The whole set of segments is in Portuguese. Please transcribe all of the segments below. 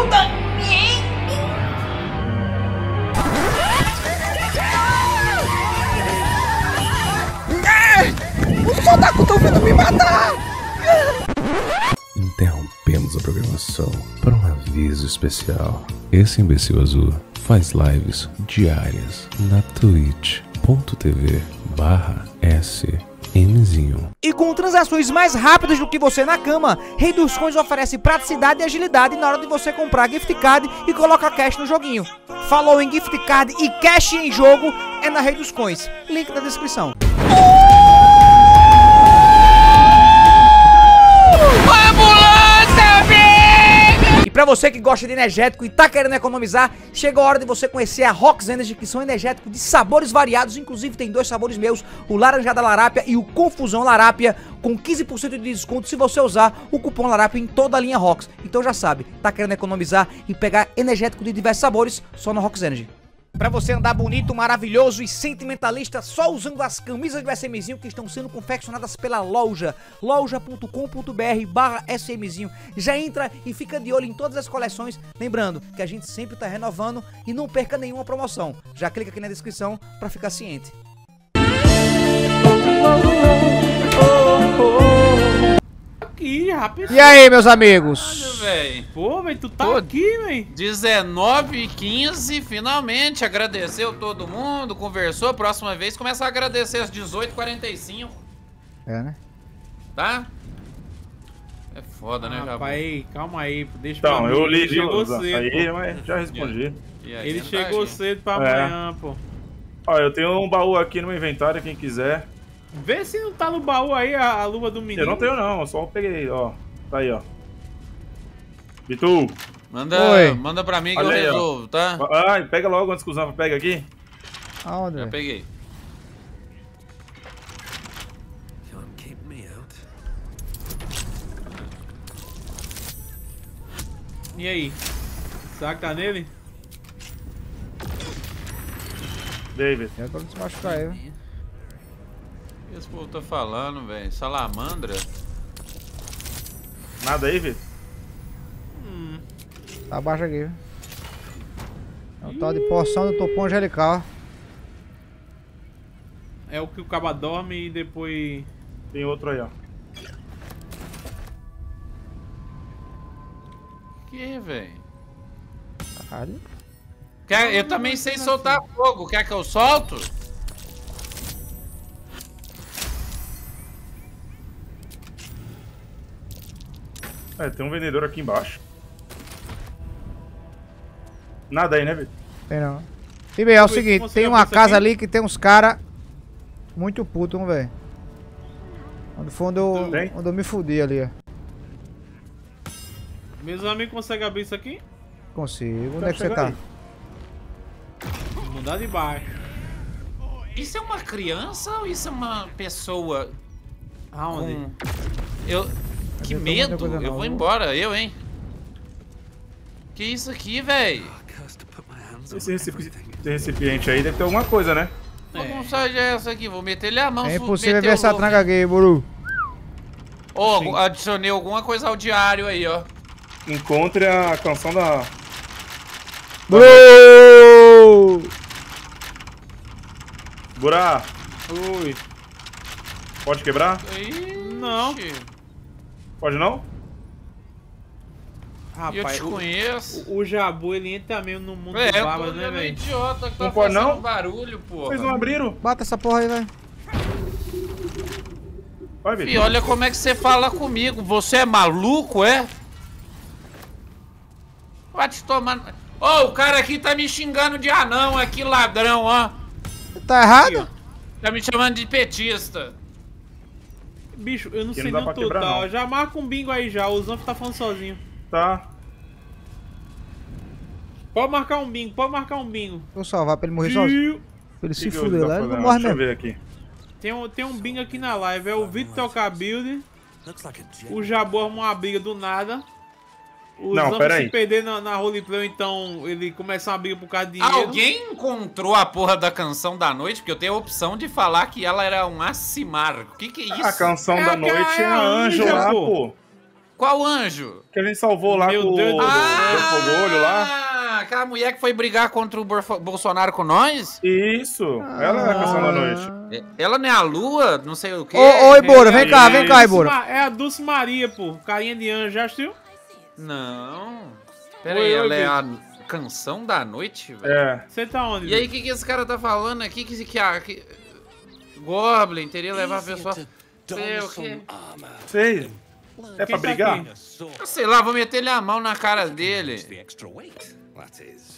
ajuda! Os soldados estão vindo me matar! Interrompemos a programação para um aviso especial. Esse imbecil azul faz lives diárias na twitch.tv barra smzinho. E com transações mais rápidas do que você na cama, Rei dos Coins oferece praticidade e agilidade na hora de você comprar gift card e colocar cash no joguinho. Falou em gift card e cash em jogo é na Rei dos Coins. Link na descrição. E pra você que gosta de energético e tá querendo economizar, chegou a hora de você conhecer a Rox Energy, que são energéticos de sabores variados, inclusive tem dois sabores meus, o Laranjada Larápia e o Confusão Larápia, com 15% de desconto se você usar o cupom Larápia em toda a linha Rox. Então já sabe, tá querendo economizar e pegar energético de diversos sabores, só na Rox Energy. Pra você andar bonito, maravilhoso e sentimentalista só usando as camisas do SMzinho que estão sendo confeccionadas pela loja loja.com.br barra SMzinho. Já entra e fica de olho em todas as coleções. Lembrando que a gente sempre tá renovando e não perca nenhuma promoção. Já clica aqui na descrição pra ficar ciente. Aqui, rapaz. E aí, meus amigos? velho. Pô, velho, tu tá Pô. aqui, velho. 19 e 15, finalmente agradeceu todo mundo, conversou. Próxima vez começa a agradecer às 18h45, É, né? tá? É foda, né, Jabu? Rapaz, aí, calma aí, deixa Então, eu li chegou cedo. aí, mas já respondi. E aí, Ele tá, chegou cedo pra É. amanhã, pô. Ó, eu tenho um baú aqui no meu inventário, quem quiser. Vê se não tá no baú aí a, a luva do menino. Eu não tenho não, eu só peguei, ó. Tá aí, ó. Bitu, Manda, Oi. manda pra mim que Olha eu aí, ó. resolvo, tá? ai, pega logo antes que o Zanfa pega aqui. Aonde? Já peguei. E aí? Será que tá nele? David. É pra não se machucar que esse povo tá falando, velho? Salamandra? Nada aí, Vitor? Tá abaixo aqui, velho. É um tal de porção do topão angelical. É o que o caba dorme e depois... Tem outro aí, ó. Que, velho? Caralho. Quer, eu também sei soltar fogo. Quer que eu solto? É, tem um vendedor aqui embaixo. Nada aí, né, Vitor? Tem não. E bem, é o seguinte, tem uma casa aqui? ali que tem uns caras muito putos, velho. Onde foi onde eu, onde eu me fudi ali, ó. Meus amigos conseguem abrir isso aqui? Consigo. Onde Tá é que você tá? aí. Mudar de baixo. Isso é uma criança ou isso é uma pessoa Aonde? com... Eu... Que medo. Eu não, vou embora, eu, hein? Que isso aqui, velho? Esse recipi- esse recipiente aí deve ter alguma coisa, né? Que mensagem é essa aqui? Vou meter-lhe a mão. É impossível meter ver essa tranca aqui, Buru. Ó, adicionei alguma coisa ao diário aí, ó. Encontre a canção da. Buru! Burá, Ui. pode quebrar? Ih, Não. Pode não? E eu Rapaz, te o, conheço. o, o Jabu, ele entra mesmo no mundo É, tô barbas, né, velho? idiota que tá Não pode, fazendo não? barulho, porra. Vocês não abriram? Bata essa porra aí, velho. Vai, Fih, olha como é que você fala comigo. Você é maluco, é? Vai te tomar... Ô, o cara aqui tá me xingando de anão aqui, ladrão, ó. Tá errado? Tá me chamando de petista. Bicho, eu não Aqui sei não nem pra tu quebrar, tá. não. Já marca um bingo aí já. O Zanf tá falando sozinho. Tá. Pode marcar um bingo, pode marcar um bingo. Vou salvar pra ele morrer sozinho. Pra ele se Que que fuder lá, ele não morre Deixa eu mesmo. ver aqui. Tem um, tem um bingo aqui na live. É o Vitor tocar build. O Jabu arruma uma briga do nada. O Não, Zanf pera se aí. perder na, na roleplay, então ele começa uma briga por causa de dinheiro. Alguém encontrou a porra da canção da noite? Porque eu tenho a opção de falar que ela era um Acimar. O que que é isso? A canção É da a- noite é é a a Anjo lá, pô. pô. Qual anjo? Que a gente salvou lá Meu com Deus o do céu. do Fogolho lá. Ah, aquela mulher que foi brigar contra o Bolsonaro com nós? Isso. Ela é a canção da noite. É- Ela não é a lua, não sei o quê. Ô, ô, Ibora, É, vem é, cá, é vem a cá, Ibora. É a Dulce Maria, pô. Carinha de anjo, já assistiu? Não. Pera Oi, aí, ela é a canção da noite, velho? É. Você tá onde? E aí, o que, que esse cara tá falando aqui? Que, que, a- que Goblin teria levar a pessoa... Sei o quê? Sei. É pra Quem tá brigar? Eu sei lá, vou meter-lhe a mão na cara dele. O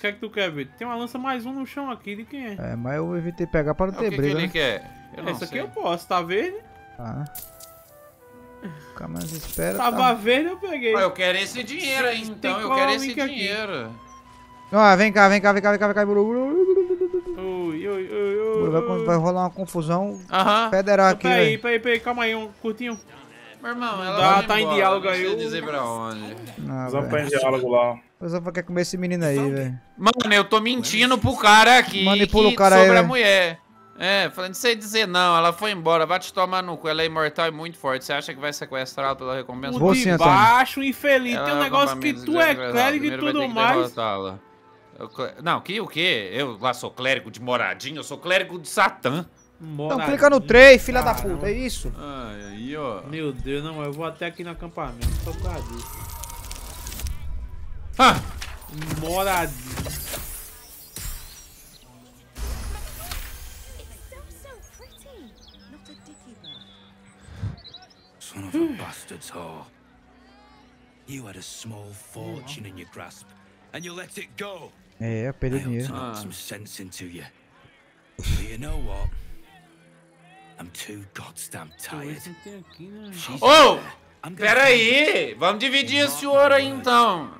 que é que tu quer, Vitor? Tem uma lança mais um no chão aqui, de quem é? É, mas eu evitei pegar para não O ter que, que briga, ele né? quer? Eu não Essa aqui eu posso, tá verde? Tá. Calma, espera. Tava Tá. verde, eu peguei. Ah, eu quero esse dinheiro aí, então. Eu quero o esse dinheiro. Ó, vem cá, vem cá, vem cá, vem cá, vem cá. Ui, ui, ui, ui, Vai, ui. vai rolar uma confusão Aham. federal aqui, Peraí, peraí, peraí, calma aí, um curtinho. Meu irmão, ela vai tá em diálogo não aí, sei eu- dizer pra onde. Ah, Vamos pra velho. diálogo lá. Eu só quer comer esse menino aí, velho. Mano, eu tô mentindo pro cara aqui Manipula o cara aí, sobre a mulher. É, falando, não sei dizer não, ela foi embora, vai te tomar no cu, ela é imortal e muito forte. Você acha que vai sequestrá-la pela recompensa? O Vou de baixo, infeliz. Ela Tem um negócio que tu é 10 reais. clérigo e tudo que mais. Eu Não, que o quê? Eu lá sou clérigo de moradinha, eu sou clérigo de Satã. Então Moradinho. clica no 3, filha da puta, é isso? Ai, aí, ó. Meu Deus, não, eu vou até aqui no acampamento, só por causa disso. Ah, Moradinho. Son of a bastard's whore. You had a small fortune in your grasp, and you let it go. É, eu perdi I ought dinheiro. knock some sense into you. But you know what? I'm too goddamn tired. Gonna pera aí, vamos dividir esse ouro aí então.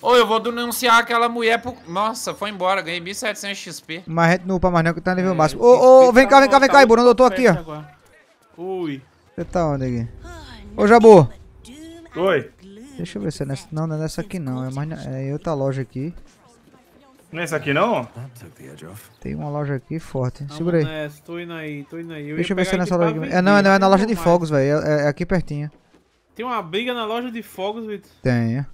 Ô, eu vou denunciar aquela mulher pro... Nossa, foi embora, ganhei 1.700 XP. Mas a gente não upa mais não, que tá nível É, máximo. Ô, ô, vem tá cá, vem cá, vem cá, Ibora, onde eu tô aqui, ó. agora. Ui. Você tá onde aqui? Ô, Jabu. Oi. Deixa eu ver se é nessa. Não, não é nessa aqui não. É, mais na... é em outra loja aqui. Não é aqui não? Tem uma loja aqui forte. Vamos Segura aí. Nessa, tô indo aí, tô indo aí. Deixa ia eu ver se é nessa loja aqui. vender, É, não, é, não, é na loja de fogos, velho. É, é aqui pertinho. Tem uma briga na loja de fogos, Vitor. Tem. é.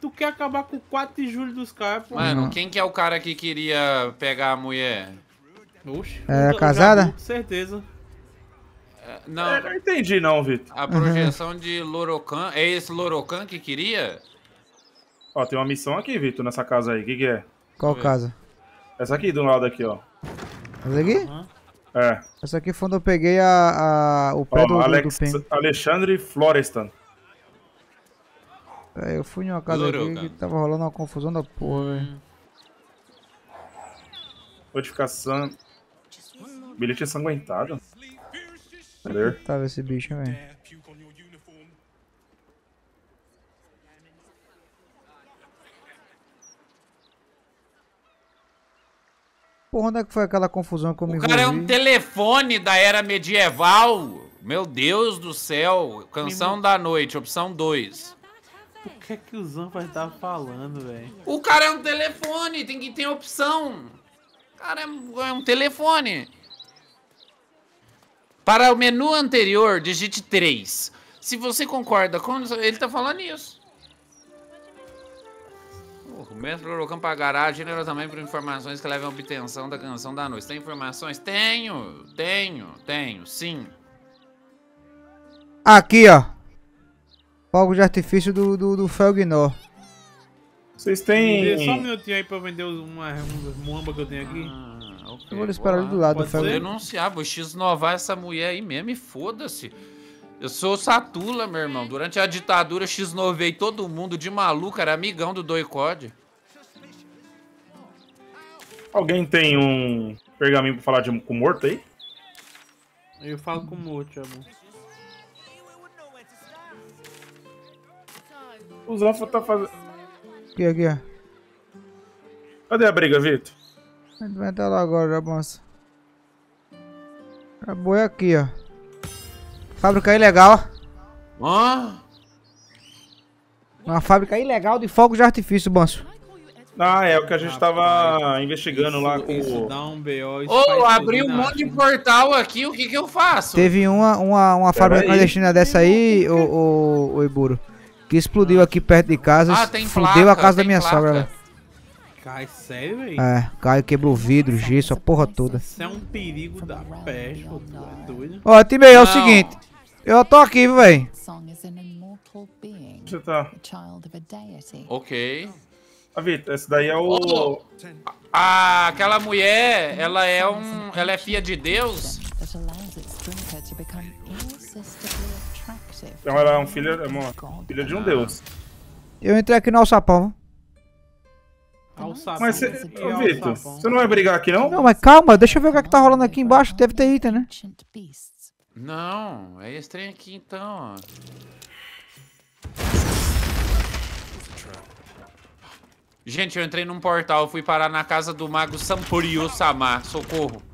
Tu quer acabar com o 4 de julho dos caras, pô. Mano, quem que é o cara que queria pegar a mulher? Oxe. É eu- eu casada? Com certeza. É, Não, É, não entendi não, Vitor. a projeção de Lorocan. É esse Lorocan que queria? Ó, tem uma missão aqui, Vitor, nessa casa aí. O que, que é? Qual casa? Essa aqui do lado aqui, ó. Essa aqui? É. Essa aqui foi quando eu peguei a, a- o pé Ó, do, do, do Alex, Pen. Alexandre Florestan. É, eu fui em uma casa aqui que tava rolando uma confusão da porra, velho. Notificação. Bilhete ensanguentado. Cadê? Tava esse bicho, velho. Porra, onde é que foi aquela confusão que eu me O cara é um telefone da era medieval. Meu Deus do céu. Canção da noite, opção 2. O que é que o Zan vai estar falando, velho? O cara é um telefone, tem que ter opção. O cara é um- é um telefone. Para o menu anterior, digite 3. Se você concorda com... Ele tá falando isso. O mestre Lorocan pagará generosamente por informações que levem à obtenção da canção da noite. Tem informações? Tenho, tenho, tenho, sim. Aqui, ó. Fogo de artifício do, do, do Felgnor. Vocês Só um têm. minutinho aí pra eu vender uma, umas muamba que eu tenho aqui. Ah, ok, Eu vou esperar ali do lado do Pode? Felgnor. denunciar, vou x-novar essa mulher aí mesmo e foda-se. Eu sou Satula, meu irmão. Durante a ditadura, x-novei todo mundo de maluco, era amigão do Doicode. Alguém tem um pergaminho pra falar de, com morto aí? Eu falo com o Mote, amor. O Zanfa tá fazendo. Aqui, aqui, ó. Cadê a briga, Vitor? A gente vai entrar lá agora, já bonsa. Já boi aqui, ó. Fábrica ilegal. Hã? Uma fábrica ilegal de fogos de artifício, Banso. Ah, é o que a gente tava investigando lá com Isso o. dá um BO. isso Ô, abri um monte de portal aqui, o que que eu faço? Teve uma, uma, uma fábrica aí. clandestina dessa aí, o, o, o Iburo. Que explodiu aqui perto de casa. Ah, tem fudeu placa, a casa da minha placa. sogra, velho. Cai, sério, velho? É, caiu, quebrou vidro, gesso, a porra toda. Isso é um perigo da peste, pô. Tu é doido? Ó, time aí, é o seguinte. Eu tô aqui, velho. Song is an immortal being, Você tá. of a deity. Ok. Ah, Vitor, esse daí é o. Ah, aquela mulher, ela é um. Ela é filha de Deus? Então ela é um filho, é uma God filha de um deus. Eu entrei aqui no alçapão. Alçapão. Mas você. E Ô, Vitor, você não vai brigar aqui não? Não, mas calma, deixa eu ver o que, é que tá rolando aqui embaixo. Deve ter item, né? Não, é esse trem aqui então, ó. Gente, eu entrei num portal, fui parar na casa do mago Sampuriyo Sama. Socorro.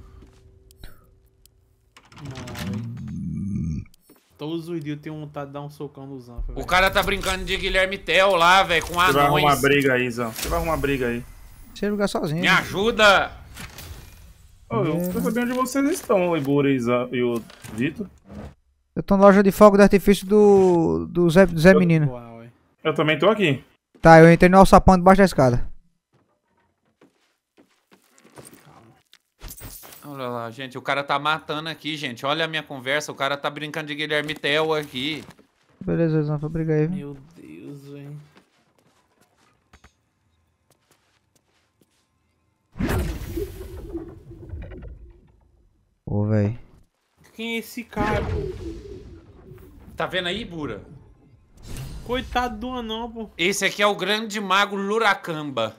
Todos os dias eu tenho vontade de dar um socão no Zanfa, O cara tá brincando de Guilherme Tel lá, velho, com Você vai arrumar anões. briga aí, Zão. Você vai arrumar briga aí. Você jogar sozinho. Me ajuda! Ô, eu quero saber onde vocês estão, o Ibura e Zan- e o Vitor. Eu tô na loja de fogo de artifício do, do Zé, do Zé Menino. Velho. Eu também tô aqui. Tá, eu entrei no alçapão debaixo da escada. Olha lá, gente, o cara tá matando aqui, gente. Olha a minha conversa, o cara tá brincando de Guilherme Tel aqui. Beleza, Zanfa, briga aí. viu? Meu Deus, velho. Ô, velho. Quem é esse cara, pô? Tá vendo aí, Bura? Coitado do anão, pô. Esse aqui é o grande mago Luracamba.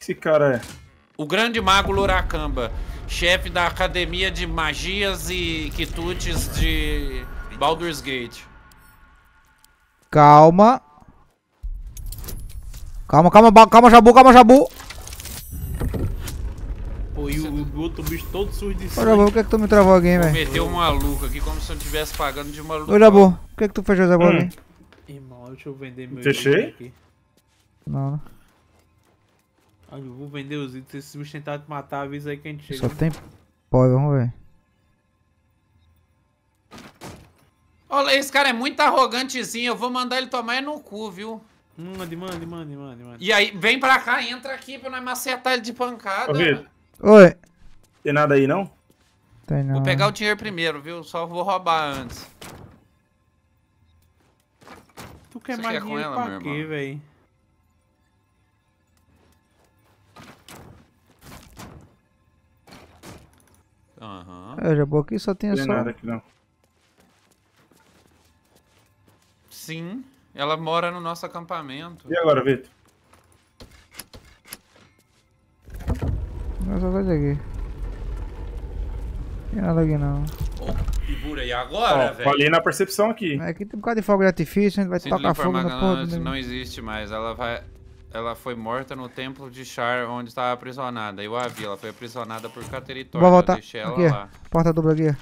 Esse cara é. O grande mago Luracamba, chefe da Academia de Magias e Quitutes de Baldur's Gate. Calma. Calma, calma, calma, Jabu, calma, Jabu. Pô, e o, o outro bicho todo sujo de Ô, sangue. Jabu, por que que tu me travou aqui, hein, velho? Meteu um maluco aqui como se eu estivesse pagando de maluco. Ô, Jabu, por que que tu fechou Jabu Hum. aqui? Irmão, deixa eu vender meu Fechei? aqui. Não, não. Olha, eu vou vender os itens. Se esse bicho tentar te matar, avisa aí que a gente chega. Só tem pó, vamos ver. Olha, esse cara é muito arrogantezinho, eu vou mandar ele tomar é no cu, viu? Mande, mande, mande, mande, mande. E aí, vem pra cá, entra aqui pra nós macetar ele de pancada. Ô, Vitor, Oi. tem nada aí não? Tem não. Vou pegar o dinheiro primeiro, viu? Só vou roubar antes. Tu quer Você mais quer com dinheiro ela, pra quê, irmão? Aham. É, Jabu aqui só tem Não tem só... nada aqui não. Sim, ela mora no nosso acampamento. E agora, Vitor? Não, só coisa aqui. Tem nada aqui não. Oh, Ibura, e agora, velho? falei na percepção aqui. Aqui tem um bocado de fogo de artifício, a gente vai Sinto tocar fogo na que porra. não, existe mais. Ela vai. Ela foi morta no templo de Char, onde estava aprisionada. Eu a vi, ela foi aprisionada por Cateritório. Vou Eu voltar. deixei ela Aqui, lá. Porta dupla aqui.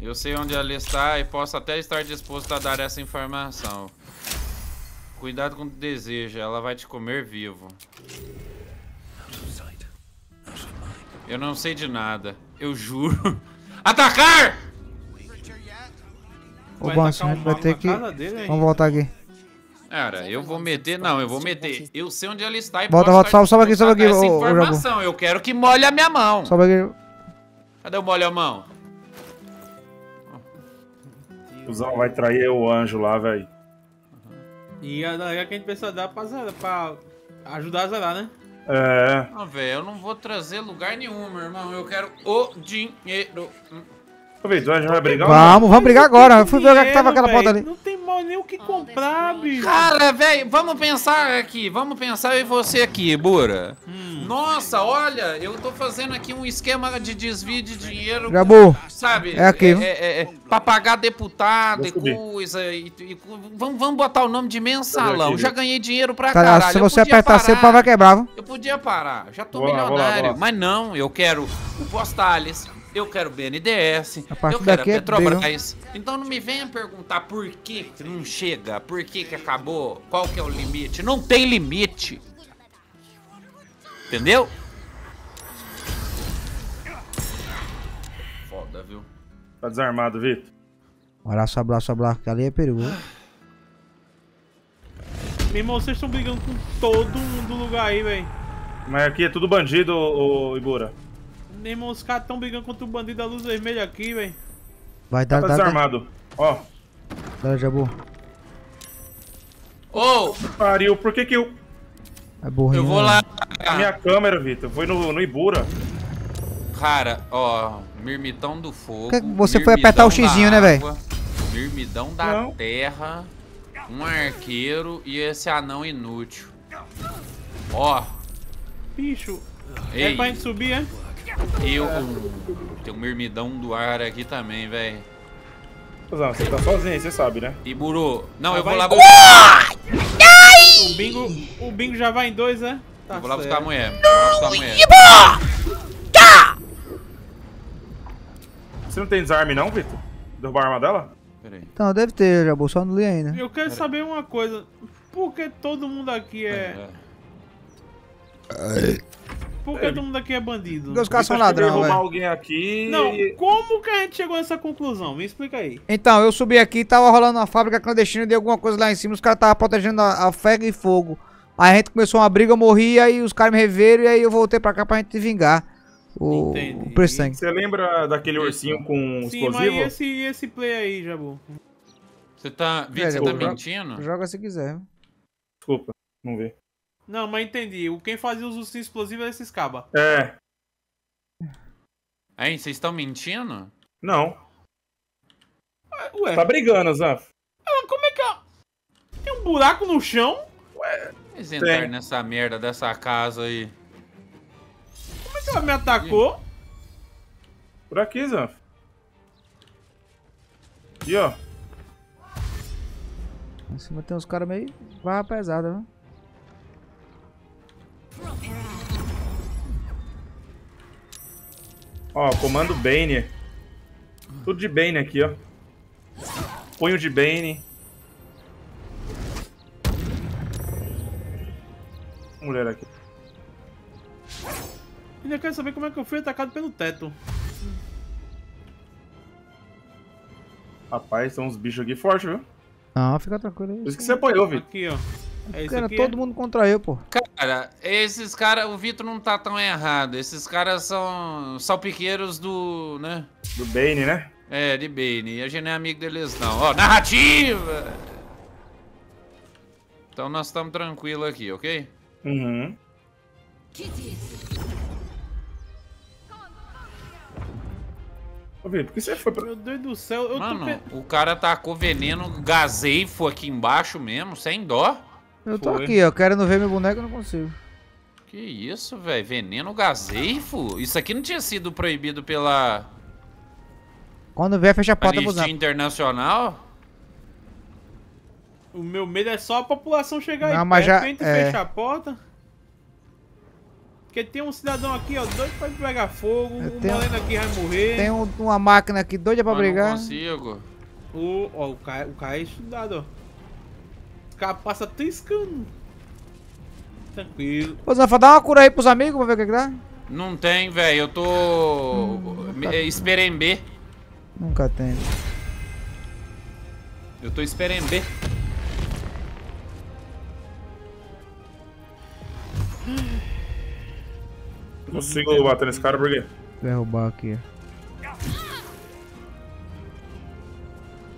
Eu sei onde ela está e posso até estar disposto a dar essa informação. Cuidado com o que deseja, ela vai te comer vivo. Eu não sei de nada, eu juro. Atacar! Vai Banso, a gente vai ter que... dele? Vamos voltar aqui. Cara, eu vou meter, não, eu vou meter. Eu sei onde ela está e Volta, posso volta, sobe, sobe aqui, disposto a sobe aqui, essa informação. Eu quero que molhe a minha mão. Sobe aqui. Cadê o molho a mão? O Zão vai trair o anjo lá, velho. E a daí é que a gente precisa dar pra, zerar, pra ajudar a zerar, né? É. Não, velho, eu não vou trazer lugar nenhum, meu irmão. Eu quero o dinheiro. Vitor, o anjo vai brigar ou não? Vamos, vamos brigar agora. Eu fui ver o que, é tava aquela porta ali. Não tem mal nem o que comprar, bicho. Cara, velho, vamos pensar aqui. Vamos pensar eu e você aqui, Bura. Hum. Nossa, olha, eu tô fazendo aqui um esquema de desvio de dinheiro. Jabu, Sabe? É aqui, viu? É, é, é, pra pagar deputado e coisa. E, e- vamos, vamos botar o nome de mensalão. Já ganhei dinheiro pra tá, caralho. se você apertar pau vai quebrar, viu? Eu podia parar, já tô lá, milionário. lá. Mas não, eu quero o Postales, eu quero BNDES, partir eu quero a é Petrobras. Então não me venha perguntar por que que não chega, por que que acabou, qual que é o limite. Não tem limite. Entendeu? Foda, viu? Tá desarmado, Vitor. Abraço, abraço, abraço, que ali é perigoso. Meu irmão, vocês estão brigando com todo mundo do lugar aí, velho. Mas aqui é tudo bandido, ô, ô Ibura. Meu irmão, os caras estão brigando contra o bandido da luz vermelha aqui, velho. Vai dar, Tá dá, dá, desarmado. Ó, dá, Jabu. Ô, pariu. Por que que eu... É burrinho. eu vou lá. A minha câmera, Vitor, foi no, no Ibura. Cara, ó, mirmitão do fogo. Você foi apertar o xizinho, né, véi? água, Mirmidão da Não. terra, um arqueiro e esse anão inútil. Ó, Bicho, é ei, pra gente subir, é? Eu tem um mirmidão do ar aqui também, velho. Cusão, você tá sozinho aí, você sabe, né? E Buru, não, eu vou lá buscar, O bingo, o bingo já vai em dois, é? Tá eu vou lá buscar a mulher. Lá buscar a mulher. Você não tem desarme não, Vitor? Derrubar a arma dela? Peraí. Então, deve ter, Jabu, só não li ainda. Eu quero saber uma coisa. Por que todo mundo aqui é... Por que todo mundo aqui é bandido? Porque os caras são ladrão, velho. alguém aqui... Não, como que a gente chegou nessa conclusão? Me explica aí. Então, eu subi aqui, tava rolando uma fábrica clandestina de alguma coisa lá em cima, os caras estavam protegendo a, a ferro e fogo. Aí a gente começou uma briga, eu morri, aí os caras me reveram e aí eu voltei pra cá pra gente vingar o, Entendi. o. Você lembra daquele ursinho com Sim, mas explosivo? e esse, e esse play aí, Jabu? Você tá, Vitor, você tá mentindo? Joga se quiser. Desculpa, não vi. Não, mas entendi. O quem fazia os ursinhos explosivos é esses cabas. É, Aí, vocês estão mentindo? não. Ué, Tá brigando, Zanf. como é que é? Tem um buraco no chão? Eles entraram Tem. nessa merda dessa casa aí. Como é que ela me atacou? Por aqui, Zanf. E ó, Em cima tem uns caras meio barra pesada, viu? Ó, comando Bane. Tudo de Bane aqui, ó. Punho de Bane. Mulher aqui. Ainda quero saber como é que eu fui atacado pelo teto. Rapaz, tem uns bichos aqui fortes, viu? Não, fica tranquilo aí. Por isso que você apoiou, Vitor. Aqui, ó. É isso Cara, aqui. todo é? mundo contra eu, pô. Cara, esses caras, o Vitor não tá tão errado. Esses caras são salpiqueiros do, né? Do Bane, né? É, de Bane. E a gente não é amigo deles, não. Ó, narrativa! Então nós estamos tranquilos aqui, ok? Uhum. Ô, Vitor, por que você foi pra... Meu Deus do céu, eu tô Mano, pe... o cara tacou veneno gazeifo aqui embaixo mesmo, sem dó. Eu tô Foi. aqui, ó, querendo ver meu boneco, eu não consigo. Que isso, velho? Veneno gazeifo? Isso aqui não tinha sido proibido pela Quando vier, fecha a porta pro Zap. Internacional? O meu medo é só a população chegar Não, aí mas perto já- gente é. fechar a porta. Porque tem um cidadão aqui, ó, doido pra pegar fogo. Eu o tenho- Moreno aqui vai morrer. Tem um- uma máquina aqui doida pra Eu não brigar. consigo. O, ó, o Caio é estudado, ó. Os caras passam triscando. Tranquilo. Ô, Zanfa, dá uma cura aí pros amigos pra ver o que que dá. Não tem, velho. Eu tô. Me- é, Esperembê. Nunca tem. Eu tô esperembê. Não consigo bater nesse cara por quê? Derrubar aqui.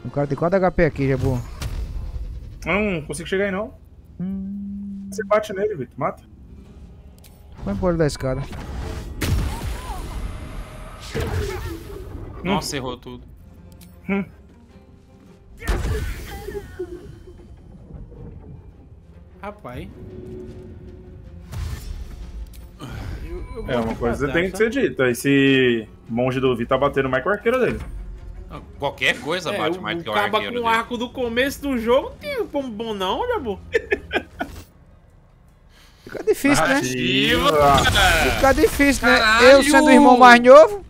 O cara tem 4 HP aqui, já é bom. Não consigo chegar aí, não. Hum, Você bate nele, Vitor. Mata. vai embora da escada. Nossa, errou tudo. Rapaz. Eu- eu É, uma coisa pra tem que ser dita. Esse monge do Vitor tá batendo mais que o arqueiro dele. Qualquer coisa? É, bate o, mais do que o arqueiro com o arco do começo do jogo não tem como bom não, Jabu. Fica difícil, né? Narrativa. Fica difícil, né? Eu sendo o irmão mais novo.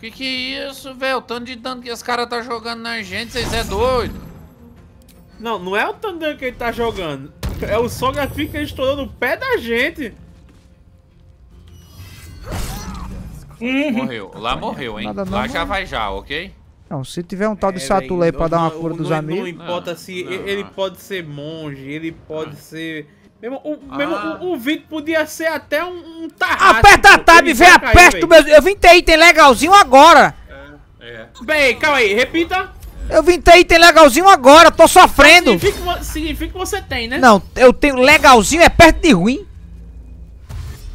Que que é isso, velho? O tanto de dano que esse cara tá jogando na gente, vocês é doido. Não, não é o Tandan que ele tá jogando. É o Soga fica estourando o pé da gente. Morreu. Lá morreu, hein? Lá já vai já, ok? Não, se tiver um tal de É, Satula aí pra dar uma não- cura dos não, amigos. Não importa se não. ele pode ser monge, ele pode ser. Mesmo, o, mesmo Ah. o, o Vitor podia ser até um, um. Aperta a tab, vem velho. meu. Eu vim ter item legalzinho agora. É. Bem, calma aí, repita. Eu vim ter item legalzinho agora, tô sofrendo. Significa, significa que você tem, né? Não, eu tenho legalzinho, é perto de ruim.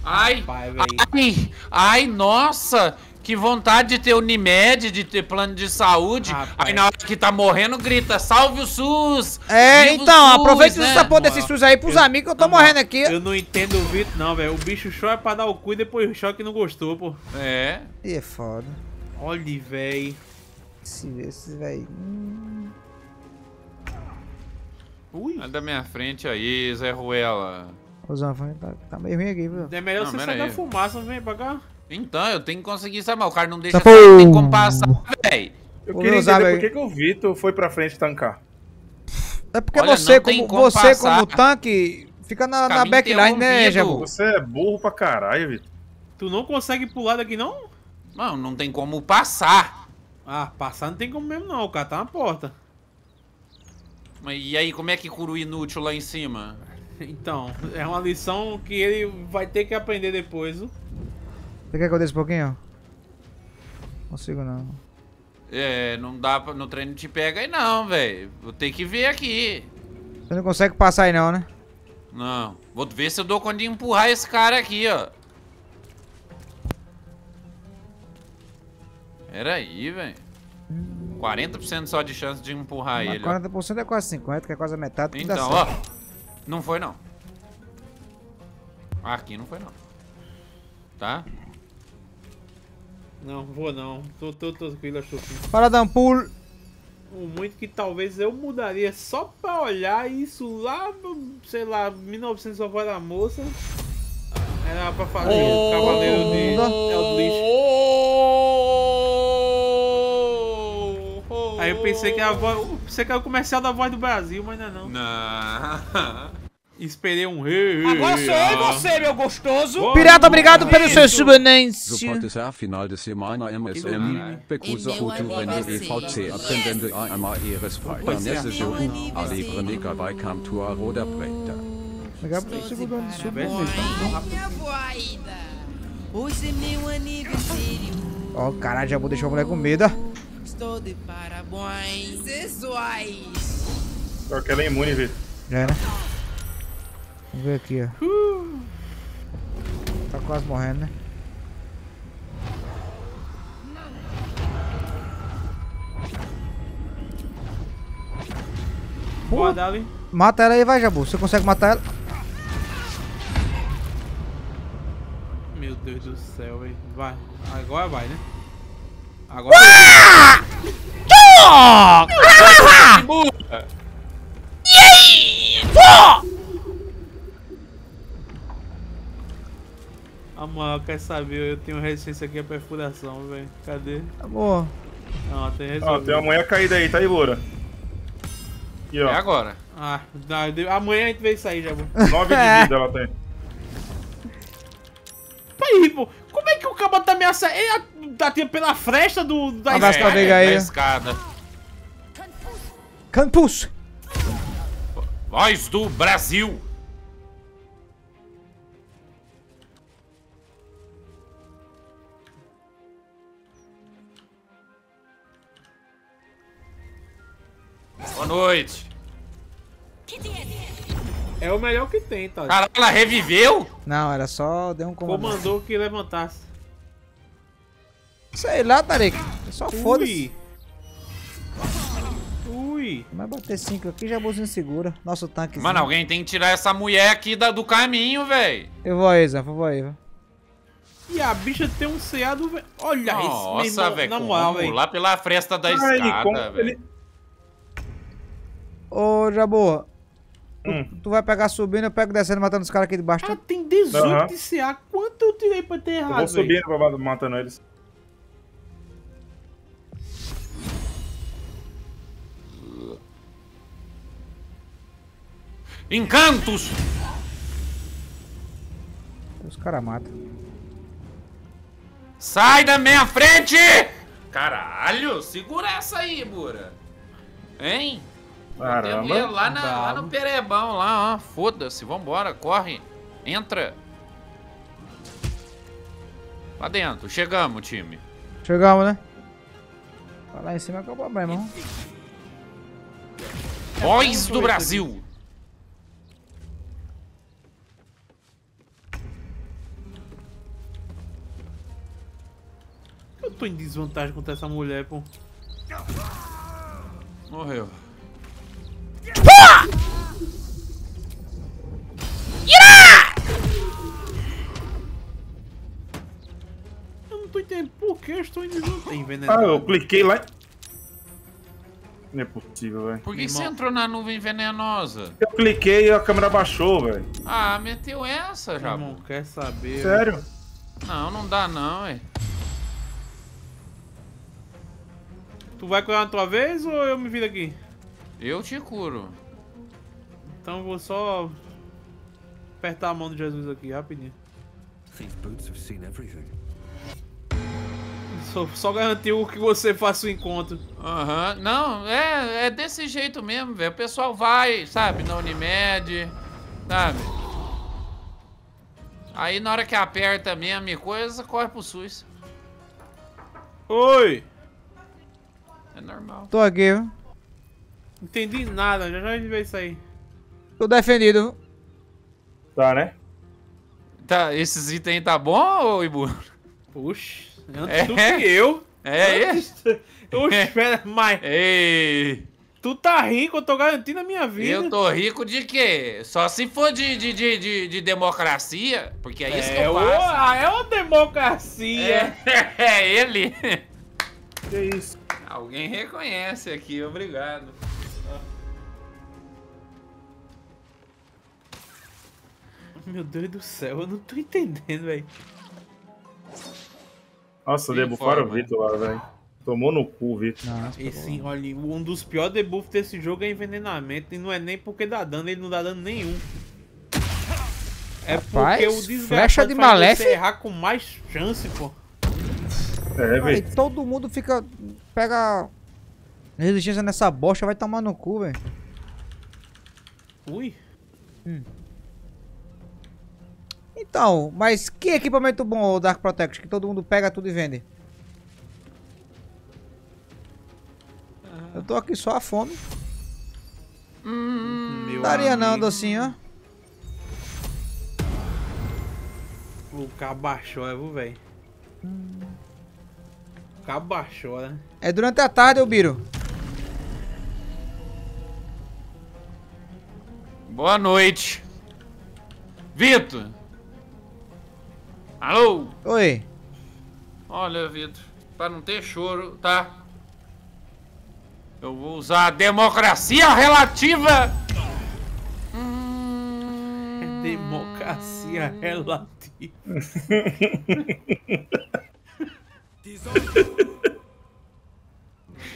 Ai, ai, ai, nossa, que vontade de ter Unimed, de ter plano de saúde. Rapaz. Aí na hora que tá morrendo, grita, salve o SUS! É, então, SUS, aproveita né? essa porra desse SUS aí pros Eu- amigos que eu tô moral, morrendo aqui. Eu não entendo o Vitor, não, velho. O bicho chora pra dar o cu e depois chora que não gostou, pô. É. Ih, é foda. Olha, velho. Esse, esse velho. Hum, Ui. Sai da minha frente aí, Zé Ruela. o Zanfone tá, tá meio ruim aqui, viu? É melhor Não, você sair da aí. fumaça, vem pra cá. Então, eu tenho que conseguir saber. O cara não deixa Tá sair, não tem como passar, véi. Eu Ô, queria Zaga entender aí. por que, que o Vitor foi pra frente tancar. É porque Olha, você, como, como você passar. como tanque, fica na, na backline, né. Jabu? Você é burro pra caralho, Vitor. Tu não consegue pular daqui, não? Não, não tem como passar. Ah, passar não tem como mesmo, não. O cara tá na porta. Mas e aí, como é que cura o inútil lá em cima? Então, é uma lição que ele vai ter que aprender depois. Você quer que eu desça um pouquinho? Consigo não. É, não dá pra. No treino te pega aí não, velho. Vou ter que ver aqui. Você não consegue passar aí não, né? Não. Vou ver se eu dou conta de empurrar esse cara aqui, ó. Pera aí, velho. 40% só de chance de empurrar Mas ele, ó. 40% é quase 50, que é quase a metade. Então, ó. Não foi, não. Aqui não foi, não. Tá? Não, vou não. Tô, tô, tô tranquilo, acho que. Para dar um pulo. O muito que talvez eu mudaria só pra olhar isso lá, no, sei lá, 1900 Voz da Moça. Era pra fazer Cavaleiro de Eldritch. Aí eu pensei que era a voz. Pensei que era o comercial da voz do Brasil, mas não é não. Não. Esperei um rei. Agora sou eu e você, meu gostoso. Boa, Pirata, obrigado pelo seu. Sofort ist er final des Semana MSM. Meu Autorende aniversário. EVC. Attendende einmal Ihres Freitag. Nesse jogo. Alegre Nica bei Camtua Roda Preta. Segundo ano de. Hoje é meu aniversário. Ó, caralho, já vou deixar o moleque com medo. Estou de parabéns. Sexuais. Pior que ela é imune, Vitor. Já era. Vamos ver aqui, ó. Tá quase morrendo, né? Boa, Dali. Mata ela aí, vai, Jabu. Você consegue matar ela? Meu Deus do céu, velho. Vai. Agora vai, né? Agora. A maior quer saber, eu tenho resistência aqui à perfuração, velho. Cadê? Amor. Não, tem Ó, resistência. tem uma mulher caída aí, tá aí, Loura. É ó. agora. Ah, de- amanhã a gente vê isso aí, já vou. Nove de vida ela tem. Aí, pô, como é que o cabo tá ameaçando? Ele atira pela fresta do, da pra escada. Aí. da escada. Campus. Voz do Brasil. Noite. É o melhor que tem, tá? Caralho, ela reviveu? Não, era só... Deu um comando. Comandou que levantasse. Sei lá, Tarek. Só foda-se. Ui. Vai bater 5 aqui, Jabuzinho segura. Nosso tanque. Mano, alguém tem que tirar essa mulher aqui da- do caminho, velho. Eu vou aí, Zé. Eu vou aí. E a bicha tem um CA do... ve- Olha isso, meu Nossa, velho. Na moral, como? velho. Lá pela fresta da Ai, escada, velho. ele... Ô, Jabu. Tu, Hum. tu vai pegar subindo, eu pego descendo, matando os caras aqui de baixo. Cara, tá? tem 18 Aham. de CA. Quanto eu tirei pra ter Eu errado, vou velho? subindo pra baixo, matando eles. Encantos! Os caras matam. Sai da minha frente! Caralho, segura essa aí, Bura. Hein? Temos Caramba. ele lá, na- lá no Perebão, lá, ó. Foda-se, vambora, corre. Entra. Lá dentro, chegamos, time. Chegamos, né? Tá lá em cima que é o problema, irmão. Boys do Brasil. Eu tô em desvantagem contra essa mulher, pô. Morreu. Eu não tô entendendo por que eu estou em desvantagem. Ah, Envenenado. eu cliquei lá. Não é possível, velho. Por que você Irmão. entrou na nuvem venenosa? Eu cliquei e a câmera baixou, velho. Ah, meteu essa já. Irmão, quer saber? Sério? Não, não dá não, é. Tu vai curar na tua vez ou eu me viro aqui? Eu te curo. Então eu vou só apertar a mão de Jesus aqui, rapidinho. These boots have seen everything. Só, só garantir o que você faça o encontro. Aham, não, é, é desse jeito mesmo, velho. O pessoal vai, sabe, na Unimed, sabe? Aí na hora que aperta mesmo e coisa, corre pro SUS. Oi! É normal. Tô aqui, viu? Entendi nada, já já a gente vê isso aí. Tô defendido, viu? Tá, né? Tá, esses itens tá bom, ô Ibu? Puxa, antes É? do que eu. É Antes- Oxe, espera, mas Ei, tu tá rico, eu tô garantindo a minha vida. eu tô rico de quê? Só se for de, de, de, de, de democracia, porque é isso que é, eu o- faço. ah, é uma democracia. É, é ele. Que isso? Alguém reconhece aqui, obrigado. Meu Deus do céu, eu não tô entendendo, velho. Nossa, Sim, debufaram o. Vitor lá, velho. Tomou no cu, Vitor. Esse, olha, um dos piores debuffs desse jogo é envenenamento. E não é nem porque dá dano, ele não dá dano nenhum. É Rapaz, porque o flecha de faz Malef? você errar com mais chance, pô. É, Aí velho. todo mundo fica. Pega. Resistência nessa bosta, vai tomar no cu, velho. Ui. Então, mas que equipamento bom, o Dark Protect, que todo mundo pega tudo e vende? Eu tô aqui só a fome. Meu Não daria não, amigo. docinho, ó. O cabaixó, viu, velho? Cabaixó, né? É durante a tarde, ô Biro. Boa noite. Vitor. Alô? Oi. Olha, Vitor, para não ter choro, tá? Eu vou usar a democracia relativa. É democracia relativa.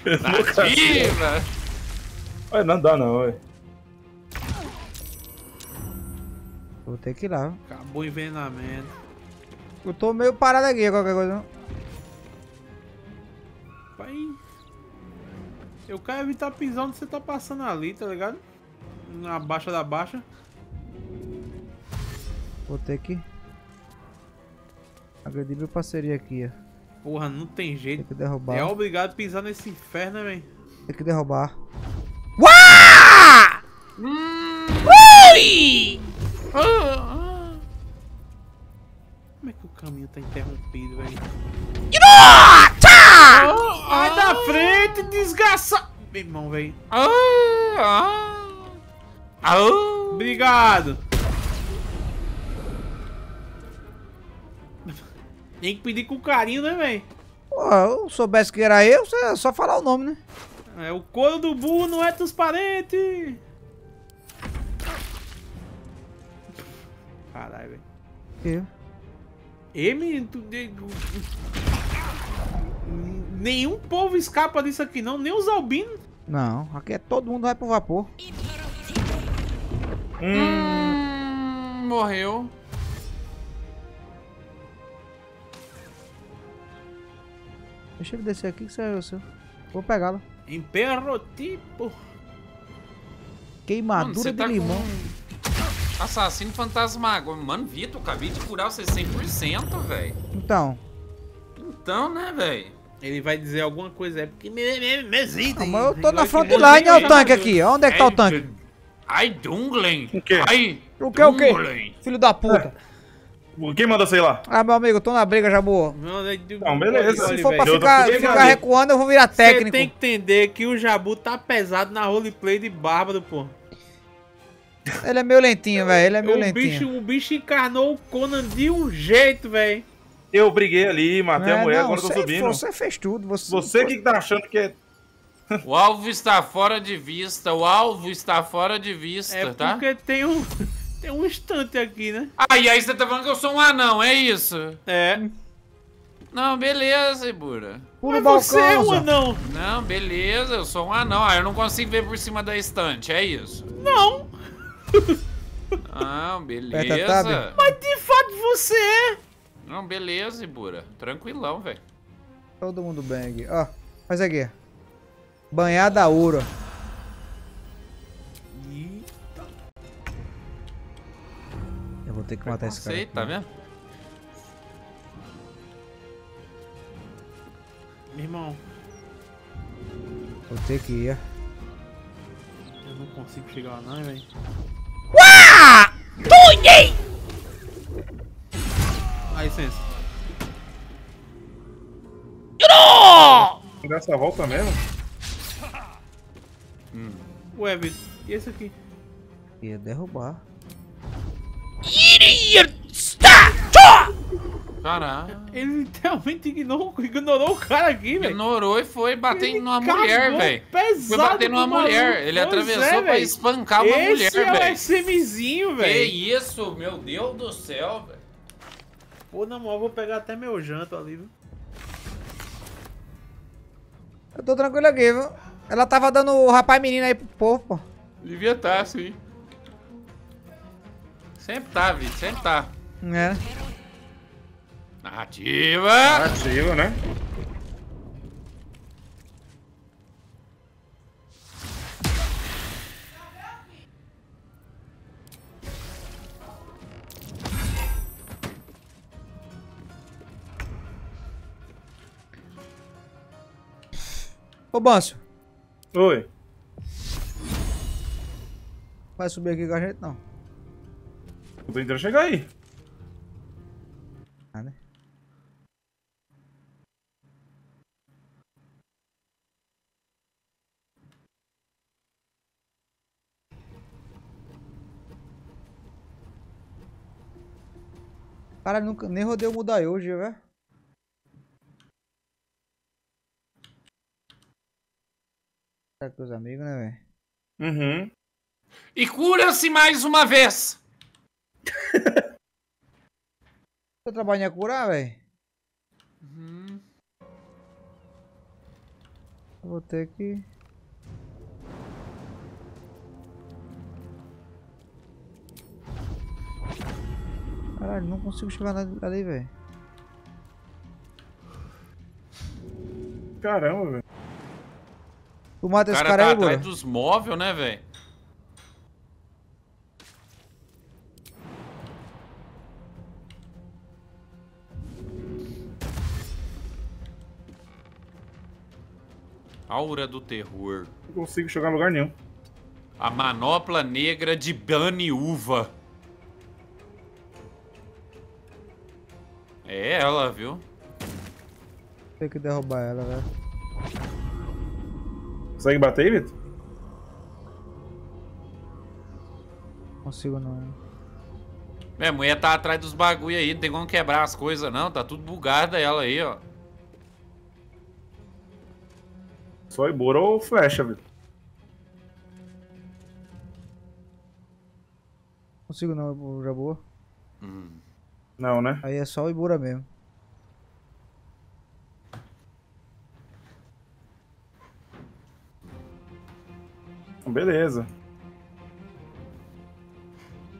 Relativa. Ué, não dá não, velho. Vou ter que ir lá. Acabou o envenenamento. Eu tô meio parado aqui, qualquer coisa. não. Pai. Eu quero evitar pisar onde você tá passando ali, tá ligado? Na baixa da baixa. Vou ter que. Agredir meu parceria aqui, ó. Porra, não tem Tem jeito. que derrubar. É obrigado a pisar nesse inferno, né, velho? Tem que derrubar. É que o caminho tá interrompido, velho? Ah, Sai da frente, desgraçado! Meu irmão, velho. Ah, ah. Ah. Obrigado! Tem que pedir com carinho, né, velho? Pô, eu soubesse que era eu, você é só falar o nome, né? É, o couro do burro não é transparente! Caralho, velho. Eu. M. tu- de- Nenhum povo escapa disso aqui, não. Nem os albinos. Não, aqui é todo mundo vai pro vapor. Hum, morreu. Deixa ele descer aqui que você é o seu. Vou pegá-lo. Imperrotipo. Queimadura você de tá limão. com Assassino fantasmago. Mano, Vitor, acabei de curar você 100%, velho. Então. Então, né, velho? Ele vai dizer alguma coisa, é porque me, me, meus Ah, itens. mas eu tô na que frontline, você- olha o tanque aqui. Onde é que tá o tanque? Ai, Dunglen. O quê? Ai, O que, o quê? Dunglen. Filho da puta. Quem manda sei lá? Ah, meu amigo, eu tô na briga já, boa. Não, né, Não, beleza. Se for pra eu ficar, recuando, eu vou virar Você técnico. tem que entender que o Jabu tá pesado na roleplay de Bárbaro, pô. Ele é meio lentinho, velho. Ele é meio O lentinho. bicho, o bicho encarnou o Conan de um jeito, velho. Eu briguei ali, matei a É, mulher, não, agora eu tô você- subindo. Você fez tudo. Você, Você que tá achando que é. O alvo está fora de vista. O alvo está fora de vista, É tá? porque tem um tem um instante aqui, né? Ah, e aí você tá falando que eu sou um anão, é isso? É. Não, beleza, Ibura. Pula Mas você é um anão. Não, beleza, eu sou um anão. Ah, eu não consigo ver por cima da estante, é isso? Não. Não, beleza. Mas de fato você é. Não, beleza, Ibura. Tranquilão, velho. Todo mundo bem aqui. Ó, faz aqui. Banhada ouro. Eu vou ter que matar esse cara. Sei, aqui. tá vendo? Meu irmão, Vou ter que ir. eu não consigo chegar lá não, velho. Licença. Dessa volta mesmo? Ué, Vitor, e esse aqui? Ia derrubar. Caralho. Ele literalmente ignorou, ignorou o cara aqui, velho. Ignorou e foi bater Ele numa mulher, velho. Foi bater numa maluco. mulher. Ele Pois atravessou é, pra velho. espancar uma Esse mulher, é o velho. SMzinho, Que velho. isso, meu Deus do céu, velho. Pô, na moral, eu vou pegar até meu janto ali, viu? Eu tô tranquilo aqui, viu? Ela tava dando o rapaz menina aí pro povo, pô. Devia estar, sim. Sempre tá, Vitor, sempre tá. É. Narrativa! Ativo, né? Ô, Bâncio, Oi. vai subir aqui com a gente, não. Tô tentando chegar aí. Ah, né? Cara, nunca, nem rodei mudar hoje, velho. Tá com os amigos, né, velho? Uhum. E cura-se mais uma vez! Você trabalha em curar, velho? Eu Vou ter que. Caralho, não consigo chegar na- ali, velho. Caramba, velho. Tu mata O esse cara cara tá aí, atrás Bura? dos móveis, né, velho? Aura do terror. Não consigo chegar em lugar nenhum. A manopla negra de Bani Uva. É ela, viu? Tem que derrubar ela, velho. Consegue bater aí, Vitor? Consigo não. Minha mulher tá atrás dos bagulho aí, não tem como quebrar as coisas não, tá tudo bugada ela aí, ó. Só Ibura ou flecha, Vitor? Consigo não, o Jabu. Não, né? Aí é só o Ibura mesmo. Beleza.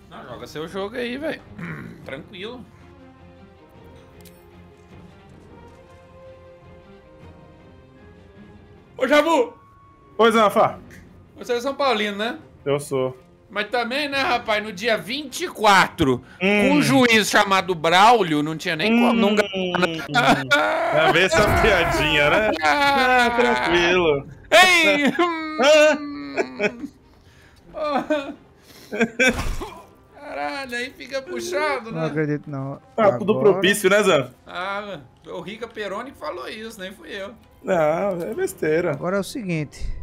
Não, joga seu jogo aí, velho. Tranquilo. Jabu! Oi, Zanfa. Você é São Paulino, né? Eu sou. Mas também, né, rapaz, no dia 24, com Hum. um juiz chamado Braulio, não tinha nem como. Não... É ver essa piadinha, né? Ah, tranquilo. Ei! Caralho, aí fica puxado, Não né? acredito, não. Ah, tudo propício, né, Zan? Ah, o Rica Peroni que falou isso, nem fui eu. Não, é besteira. Agora é o seguinte.